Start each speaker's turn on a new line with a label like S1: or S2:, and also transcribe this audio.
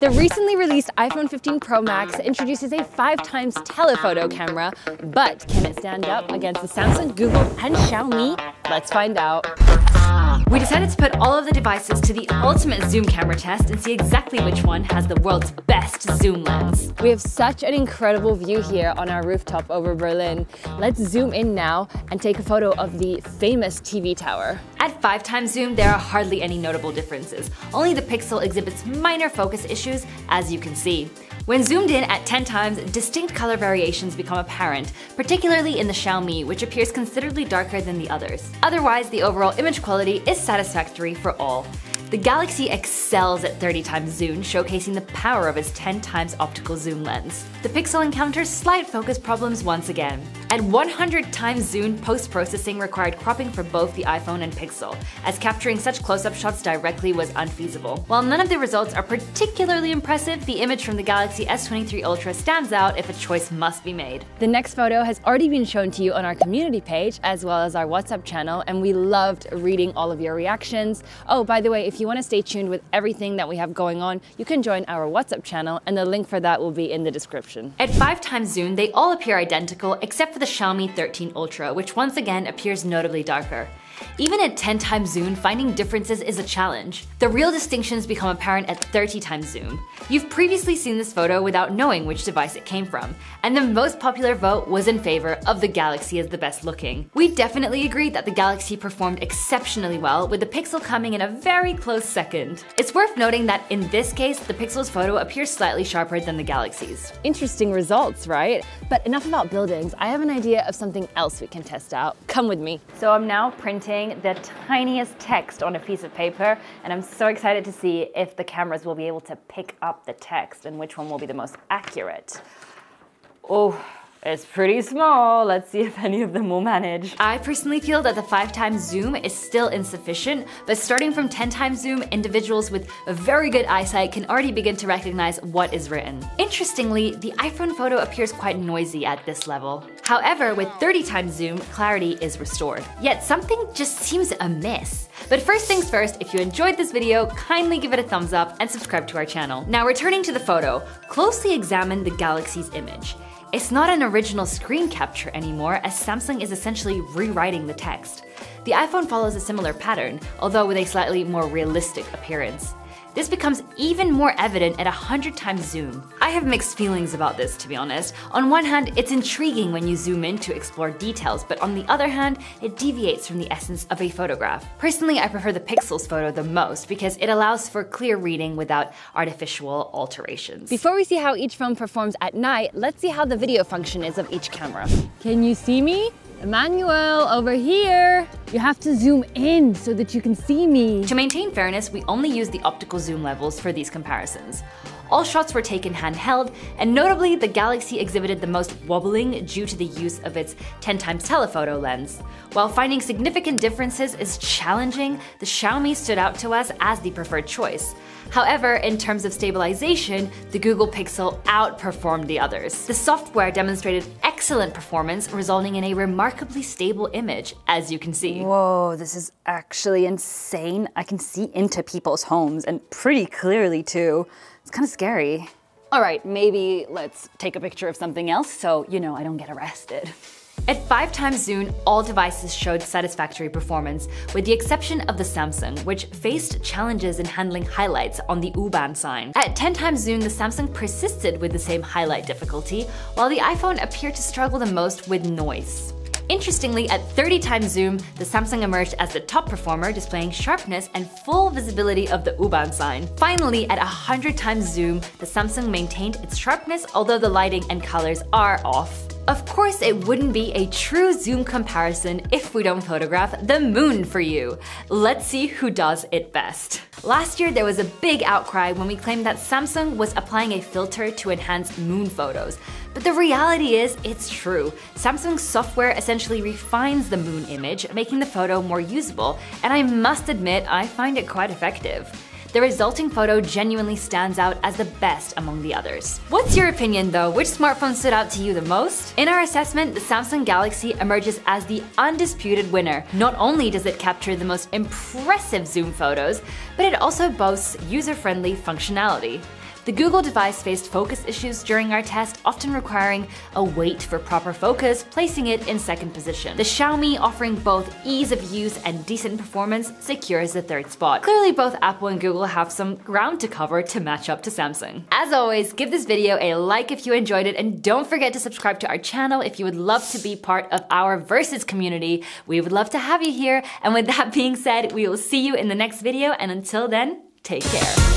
S1: The recently released iPhone 15 Pro Max introduces a 5 times telephoto camera, but can it stand up against the Samsung, Google, and Xiaomi? Let's find out.
S2: We decided to put all of the devices to the ultimate zoom camera test and see exactly which one has the world's best zoom lens.
S1: We have such an incredible view here on our rooftop over Berlin. Let's zoom in now and take a photo of the famous TV tower.
S2: At 5 times zoom, there are hardly any notable differences. Only the Pixel exhibits minor focus issues, as you can see. When zoomed in at 10 times, distinct color variations become apparent, particularly in the Xiaomi, which appears considerably darker than the others. Otherwise, the overall image quality is satisfactory for all. The Galaxy excels at 30 times zoom, showcasing the power of its 10 times optical zoom lens. The Pixel encounters slight focus problems once again. At 100 times zoom, post-processing required cropping for both the iPhone and Pixel, as capturing such close-up shots directly was unfeasible. While none of the results are particularly impressive, the image from the Galaxy S23 Ultra stands out if a choice must be made.
S1: The next photo has already been shown to you on our community page, as well as our WhatsApp channel, and we loved reading all of your reactions. Oh, by the way, if you want to stay tuned with everything that we have going on, you can join our WhatsApp channel, and the link for that will be in the description.
S2: At 5 times zoom, they all appear identical except for the Xiaomi 13 Ultra, which once again appears notably darker. Even at 10 times zoom, finding differences is a challenge. The real distinctions become apparent at 30 times zoom. You've previously seen this photo without knowing which device it came from, and the most popular vote was in favor of the Galaxy as the best looking. We definitely agreed that the Galaxy performed exceptionally well, with the Pixel coming in a very close second. It's worth noting that in this case, the Pixel's photo appears slightly sharper than the Galaxy's.
S1: Interesting results, right? But enough about buildings, I have an idea of something else we can test out. Come with me. So I'm now printing the tiniest text on a piece of paper, and I'm so excited to see if the cameras will be able to pick up the text and which one will be the most accurate. Oh, it's pretty small. Let's see if any of them will manage.
S2: I personally feel that the 5 times zoom is still insufficient, but starting from 10 times zoom, individuals with a very good eyesight can already begin to recognize what is written. Interestingly, the iPhone photo appears quite noisy at this level. However, with 30 times zoom, clarity is restored. Yet something just seems amiss. But first things first, if you enjoyed this video, kindly give it a thumbs up and subscribe to our channel. Now returning to the photo, closely examine the Galaxy's image. It's not an original screen capture anymore, as Samsung is essentially rewriting the text. The iPhone follows a similar pattern, although with a slightly more realistic appearance. This becomes even more evident at 100 times zoom. I have mixed feelings about this, to be honest. On one hand, it's intriguing when you zoom in to explore details, but on the other hand, it deviates from the essence of a photograph. Personally, I prefer the Pixels photo the most because it allows for clear reading without artificial alterations.
S1: Before we see how each phone performs at night, let's see how the video function is of each camera. Can you see me? Emmanuel, over here. You have to zoom in so that you can see me.
S2: To maintain fairness, we only use the optical zoom levels for these comparisons. All shots were taken handheld, and notably, the Galaxy exhibited the most wobbling due to the use of its 10 times telephoto lens. While finding significant differences is challenging, the Xiaomi stood out to us as the preferred choice. However, in terms of stabilization, the Google Pixel outperformed the others. The software demonstrated excellent performance, resulting in a remarkably stable image, as you can see.
S1: Whoa, this is actually insane. I can see into people's homes, and pretty clearly too. It's kind of scary. All right, maybe let's take a picture of something else so, you know, I don't get arrested.
S2: At 5 times zoom, all devices showed satisfactory performance, with the exception of the Samsung, which faced challenges in handling highlights on the U-Bahn sign. At 10 times zoom, the Samsung persisted with the same highlight difficulty, while the iPhone appeared to struggle the most with noise. Interestingly, at 30 times zoom, the Samsung emerged as the top performer, displaying sharpness and full visibility of the U-Bahn sign. Finally, at 100 times zoom, the Samsung maintained its sharpness, although the lighting and colors are off. Of course, it wouldn't be a true zoom comparison if we don't photograph the moon for you. Let's see who does it best. Last year, there was a big outcry when we claimed that Samsung was applying a filter to enhance moon photos. But the reality is, it's true. Samsung's software essentially refines the moon image, making the photo more usable, and I must admit, I find it quite effective. The resulting photo genuinely stands out as the best among the others. What's your opinion though? Which smartphone stood out to you the most? In our assessment, the Samsung Galaxy emerges as the undisputed winner. Not only does it capture the most impressive zoom photos, but it also boasts user-friendly functionality. The Google device faced focus issues during our test, often requiring a wait for proper focus, placing it in second position. The Xiaomi, offering both ease of use and decent performance, secures the third spot. Clearly both Apple and Google have some ground to cover to match up to Samsung. As always, give this video a like if you enjoyed it and don't forget to subscribe to our channel if you would love to be part of our Versus community. We would love to have you here. And with that being said, we will see you in the next video and until then, take care.